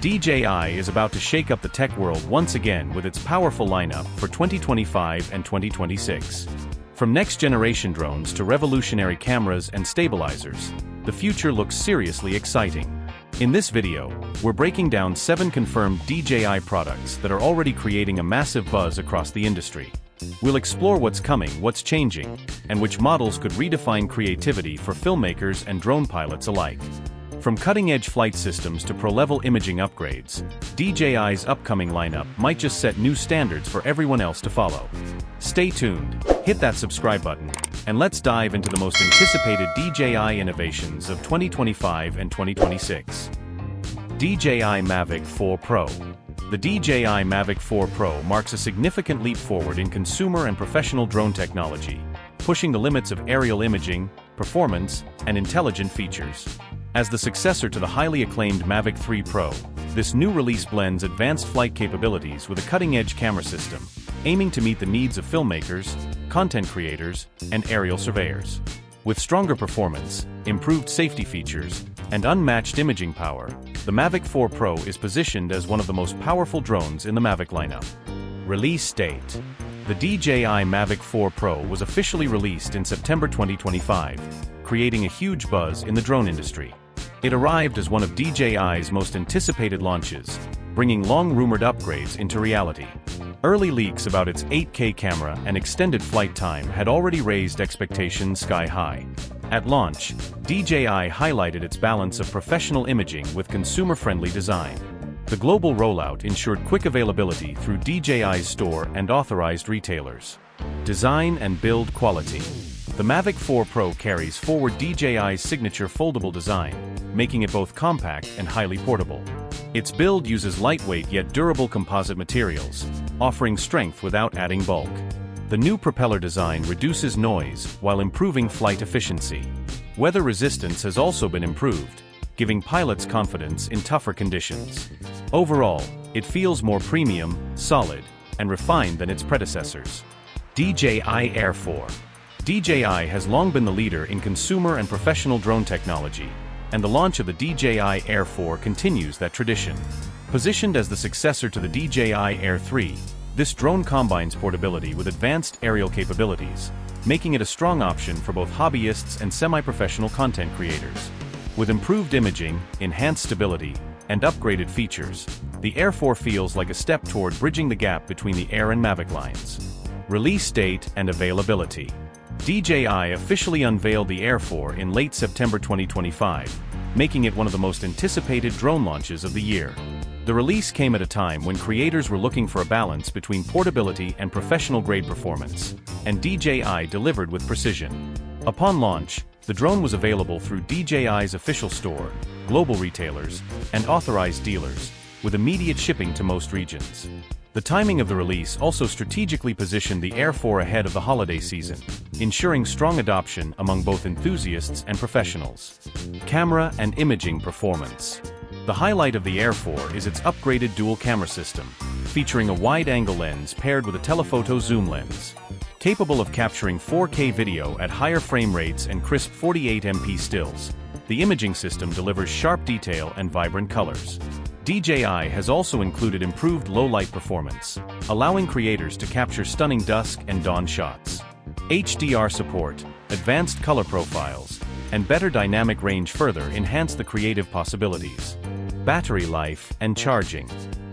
DJI is about to shake up the tech world once again with its powerful lineup for 2025 and 2026. From next-generation drones to revolutionary cameras and stabilizers, the future looks seriously exciting. In this video, we're breaking down 7 confirmed DJI products that are already creating a massive buzz across the industry. We'll explore what's coming, what's changing, and which models could redefine creativity for filmmakers and drone pilots alike. From cutting-edge flight systems to pro-level imaging upgrades, DJI's upcoming lineup might just set new standards for everyone else to follow. Stay tuned, hit that subscribe button, and let's dive into the most anticipated DJI innovations of 2025 and 2026. DJI Mavic 4 Pro The DJI Mavic 4 Pro marks a significant leap forward in consumer and professional drone technology, pushing the limits of aerial imaging, performance, and intelligent features. As the successor to the highly acclaimed Mavic 3 Pro, this new release blends advanced flight capabilities with a cutting-edge camera system, aiming to meet the needs of filmmakers, content creators, and aerial surveyors. With stronger performance, improved safety features, and unmatched imaging power, the Mavic 4 Pro is positioned as one of the most powerful drones in the Mavic lineup. Release date The DJI Mavic 4 Pro was officially released in September 2025, creating a huge buzz in the drone industry. It arrived as one of DJI's most anticipated launches, bringing long-rumored upgrades into reality. Early leaks about its 8K camera and extended flight time had already raised expectations sky-high. At launch, DJI highlighted its balance of professional imaging with consumer-friendly design. The global rollout ensured quick availability through DJI's store and authorized retailers. Design and build quality. The Mavic 4 Pro carries forward DJI's signature foldable design, making it both compact and highly portable. Its build uses lightweight yet durable composite materials, offering strength without adding bulk. The new propeller design reduces noise while improving flight efficiency. Weather resistance has also been improved, giving pilots confidence in tougher conditions. Overall, it feels more premium, solid, and refined than its predecessors. DJI Air 4 DJI has long been the leader in consumer and professional drone technology, and the launch of the DJI Air 4 continues that tradition. Positioned as the successor to the DJI Air 3, this drone combines portability with advanced aerial capabilities, making it a strong option for both hobbyists and semi-professional content creators. With improved imaging, enhanced stability, and upgraded features, the Air 4 feels like a step toward bridging the gap between the Air and Mavic lines. Release date and availability. DJI officially unveiled the Air 4 in late September 2025, making it one of the most anticipated drone launches of the year. The release came at a time when creators were looking for a balance between portability and professional-grade performance, and DJI delivered with precision. Upon launch, the drone was available through DJI's official store, global retailers, and authorized dealers, with immediate shipping to most regions. The timing of the release also strategically positioned the Air 4 ahead of the holiday season, ensuring strong adoption among both enthusiasts and professionals. Camera and imaging performance. The highlight of the Air 4 is its upgraded dual camera system, featuring a wide-angle lens paired with a telephoto zoom lens. Capable of capturing 4K video at higher frame rates and crisp 48MP stills, the imaging system delivers sharp detail and vibrant colors. DJI has also included improved low-light performance, allowing creators to capture stunning dusk and dawn shots. HDR support, advanced color profiles, and better dynamic range further enhance the creative possibilities. Battery life and charging.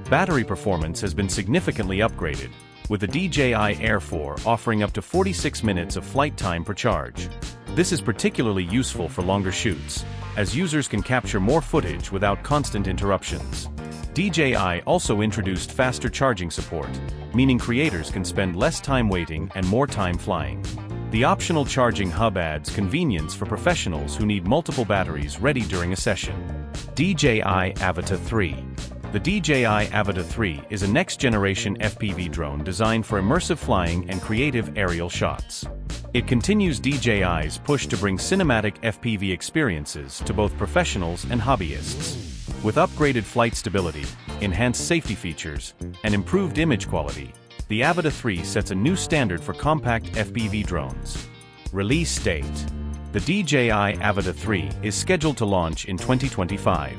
Battery performance has been significantly upgraded, with the DJI Air 4 offering up to 46 minutes of flight time per charge. This is particularly useful for longer shoots, as users can capture more footage without constant interruptions. DJI also introduced faster charging support, meaning creators can spend less time waiting and more time flying. The optional charging hub adds convenience for professionals who need multiple batteries ready during a session. DJI Avata 3 The DJI Avata 3 is a next-generation FPV drone designed for immersive flying and creative aerial shots. It continues DJI's push to bring cinematic FPV experiences to both professionals and hobbyists. With upgraded flight stability, enhanced safety features, and improved image quality, the Avata 3 sets a new standard for compact FPV drones. Release date The DJI Avata 3 is scheduled to launch in 2025.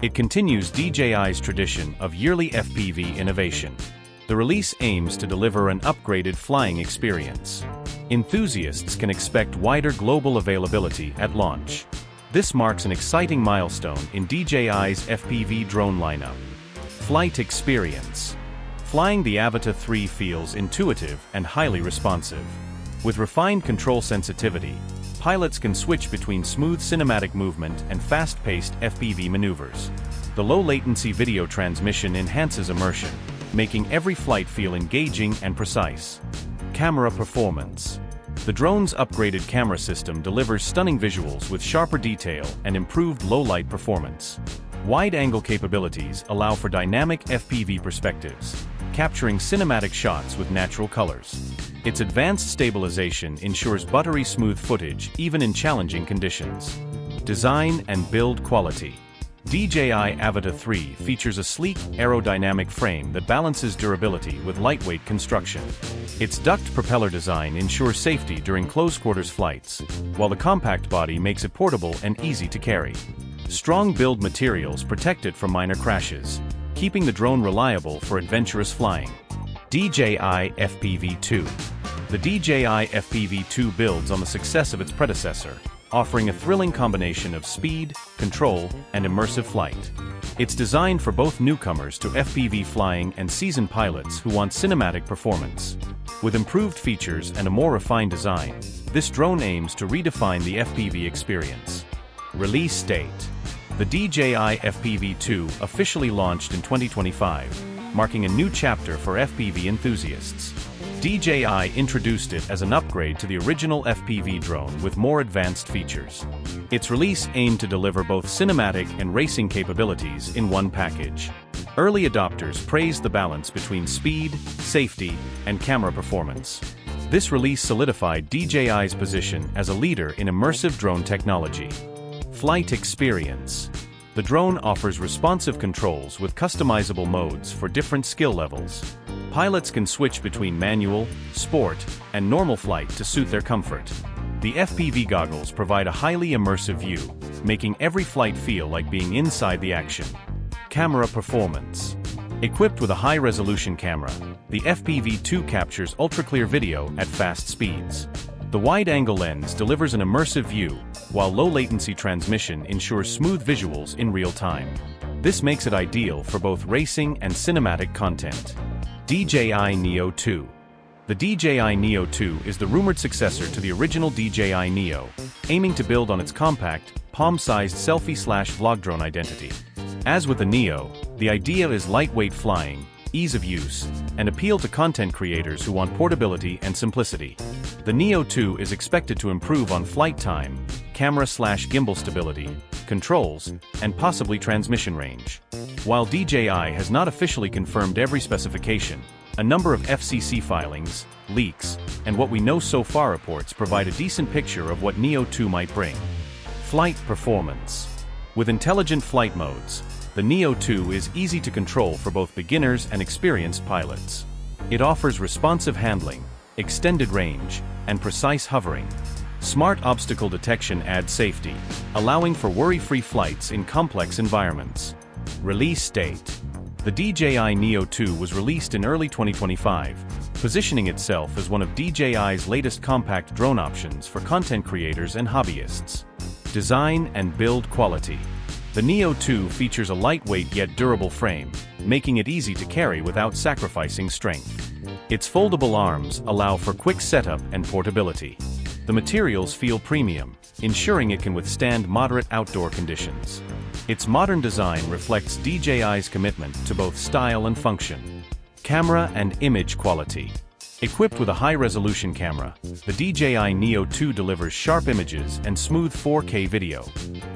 It continues DJI's tradition of yearly FPV innovation. The release aims to deliver an upgraded flying experience. Enthusiasts can expect wider global availability at launch. This marks an exciting milestone in DJI's FPV drone lineup. Flight Experience Flying the Avata 3 feels intuitive and highly responsive. With refined control sensitivity, pilots can switch between smooth cinematic movement and fast-paced FPV maneuvers. The low-latency video transmission enhances immersion, making every flight feel engaging and precise. Camera Performance The drone's upgraded camera system delivers stunning visuals with sharper detail and improved low-light performance. Wide-angle capabilities allow for dynamic FPV perspectives, capturing cinematic shots with natural colors. Its advanced stabilization ensures buttery smooth footage even in challenging conditions. Design and build quality. DJI Avata 3 features a sleek, aerodynamic frame that balances durability with lightweight construction. Its duct propeller design ensures safety during close-quarters flights, while the compact body makes it portable and easy to carry. Strong build materials protect it from minor crashes, keeping the drone reliable for adventurous flying. DJI FPV-2 The DJI FPV-2 builds on the success of its predecessor, offering a thrilling combination of speed, control, and immersive flight. It's designed for both newcomers to FPV flying and seasoned pilots who want cinematic performance. With improved features and a more refined design, this drone aims to redefine the FPV experience. Release date The DJI FPV-2 officially launched in 2025, marking a new chapter for FPV enthusiasts. DJI introduced it as an upgrade to the original FPV drone with more advanced features. Its release aimed to deliver both cinematic and racing capabilities in one package. Early adopters praised the balance between speed, safety, and camera performance. This release solidified DJI's position as a leader in immersive drone technology. Flight Experience the drone offers responsive controls with customizable modes for different skill levels. Pilots can switch between manual, sport, and normal flight to suit their comfort. The FPV goggles provide a highly immersive view, making every flight feel like being inside the action. Camera Performance Equipped with a high-resolution camera, the FPV-2 captures ultra-clear video at fast speeds. The wide-angle lens delivers an immersive view, while low-latency transmission ensures smooth visuals in real time. This makes it ideal for both racing and cinematic content. DJI Neo 2 The DJI Neo 2 is the rumored successor to the original DJI Neo, aiming to build on its compact, palm-sized selfie-slash-vlog drone identity. As with the Neo, the idea is lightweight flying, ease of use, and appeal to content creators who want portability and simplicity. The Neo 2 is expected to improve on flight time, camera slash gimbal stability, controls, and possibly transmission range. While DJI has not officially confirmed every specification, a number of FCC filings, leaks, and what we know so far reports provide a decent picture of what Neo 2 might bring. Flight Performance With intelligent flight modes, the Neo 2 is easy to control for both beginners and experienced pilots. It offers responsive handling, extended range, and precise hovering. Smart obstacle detection adds safety, allowing for worry-free flights in complex environments. Release date The DJI Neo 2 was released in early 2025, positioning itself as one of DJI's latest compact drone options for content creators and hobbyists. Design and build quality the Neo 2 features a lightweight yet durable frame, making it easy to carry without sacrificing strength. Its foldable arms allow for quick setup and portability. The materials feel premium, ensuring it can withstand moderate outdoor conditions. Its modern design reflects DJI's commitment to both style and function. Camera and image quality. Equipped with a high-resolution camera, the DJI Neo 2 delivers sharp images and smooth 4K video.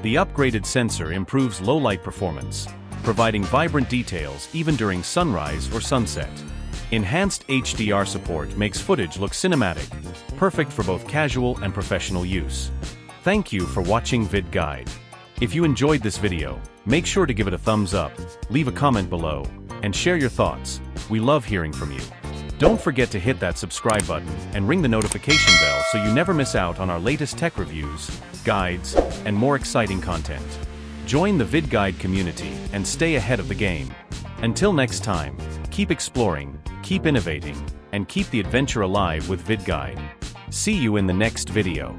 The upgraded sensor improves low-light performance, providing vibrant details even during sunrise or sunset. Enhanced HDR support makes footage look cinematic, perfect for both casual and professional use. Thank you for watching VidGuide. If you enjoyed this video, make sure to give it a thumbs up, leave a comment below, and share your thoughts. We love hearing from you. Don't forget to hit that subscribe button and ring the notification bell so you never miss out on our latest tech reviews, guides, and more exciting content. Join the VidGuide community and stay ahead of the game. Until next time, keep exploring, keep innovating, and keep the adventure alive with VidGuide. See you in the next video.